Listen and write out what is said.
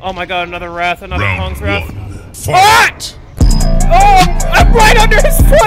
Oh my god, another wrath, another Round Kong's wrath. One, fight. What? Oh, I'm right under his foot!